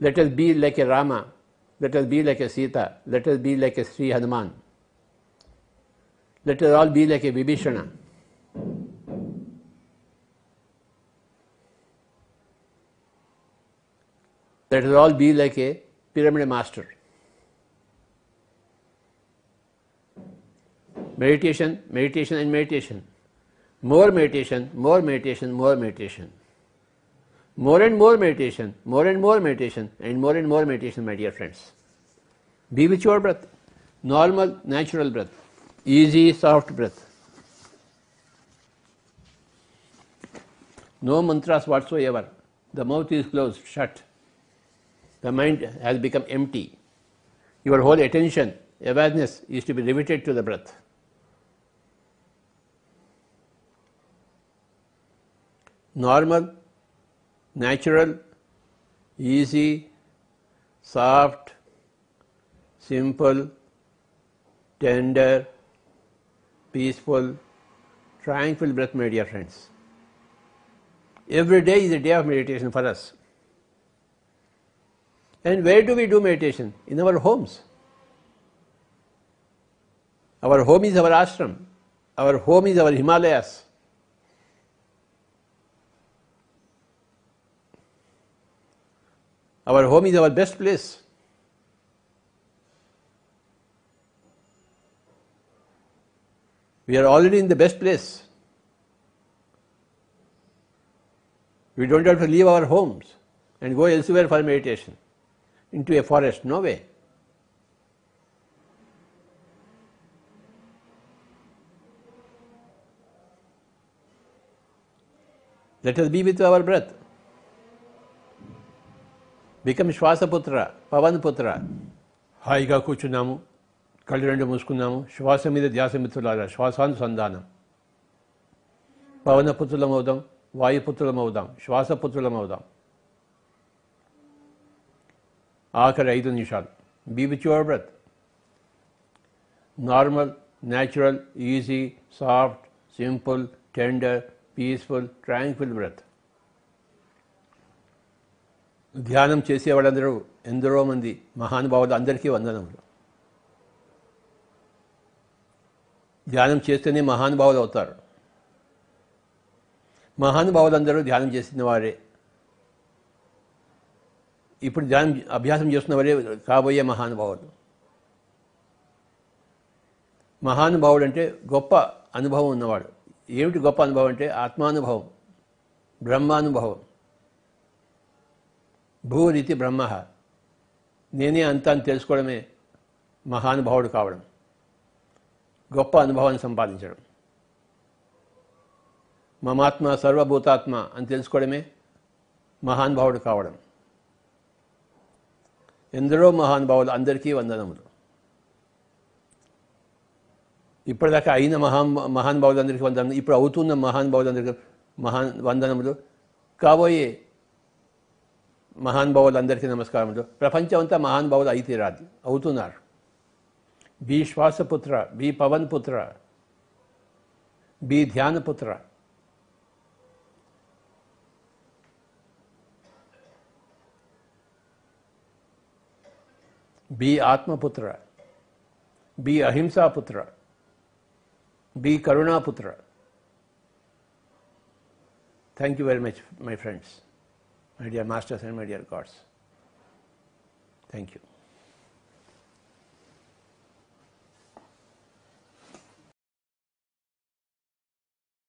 Let us be like a Rama, let us be like a Sita, let us be like a Sri Hanuman. Let us all be like a Vibhishana. Let us all be like a pyramid master. Meditation, meditation and meditation. More meditation, more meditation, more meditation. More and more meditation, more and more meditation, and more and more meditation, my dear friends. Be with your breath. Normal, natural breath. Easy, soft breath. No mantras whatsoever. The mouth is closed, shut. The mind has become empty. Your whole attention, awareness is to be riveted to the breath. Normal, natural, easy, soft, simple, tender, peaceful, tranquil breath, my dear friends. Every day is a day of meditation for us. And where do we do meditation? In our homes. Our home is our ashram. Our home is our Himalayas. Our home is our best place. We are already in the best place. We don't have to leave our homes and go elsewhere for meditation, into a forest. No way. Let us be with our breath. వికమ్ శ్వాసపుత్ర Pawan పుత్ర హాయిగా కూర్చున్నాము కళ్ళు రెండు మూసుకున్నాము. శ్వాస మీద ధ్యాస మిత్రులారా శ్వాసానుసంధానం. పవనపుత్రులం అవుదాం వాయుపుత్రులం అవుదాం శ్వాసపుత్రులం అవుదాం ఆఖరి ఐదు నిమిషాలు. Be with your breath normal natural easy soft simple tender peaceful tranquil breath ధ్యానం చేసేవాళ్ళందరూ ఎందరో మంది మహానుభావులు అందరికీ వందనములు. ధ్యానం చేస్తేనే మహానుభావులు అవుతారు. మహానుభావులందరూ ధ్యానం చేసిన వారే. ఇప్పుడు ధ్యానం అభ్యాసం చేస్తున్న వారే కాబోయే మహానుభావులు. మహానుభావుడు అంటే గొప్ప అనుభవం ఉన్నవాడు. ఏమిటి గొప్ప అనుభవం అంటే ఆత్మానుభవం బ్రహ్మానుభవం. భూరితి బ్రహ్మ. నేనే అంతా అని తెలుసుకోవడమే మహానుభావుడు కావడం. గొప్ప అనుభవాన్ని సంపాదించడం. మమాత్మ సర్వభూతాత్మ అని తెలుసుకోవడమే మహానుభావుడు కావడం. ఎందరో మహానుభావులు అందరికీ వందనములు. ఇప్పటిదాకా అయిన మహా మహానుభావులందరికీ వందనములు ఇప్పుడు అవుతున్న మహానుభావులందరికీ మహాన్ వందనములు. కాబోయే మహానుభావులందరికీ నమస్కారములు ప్రపంచం అంతా మహానుభావులు అయితే రాదు అవుతున్నారు బి శ్వాసపుత్ర బి పవన్ పుత్ర B ధ్యానపుత్ర B ఆత్మపుత్ర B అహింసాపుత్ర B కరుణాపుత్ర thank you very much my friends my dear masters and my dear gods. Thank you.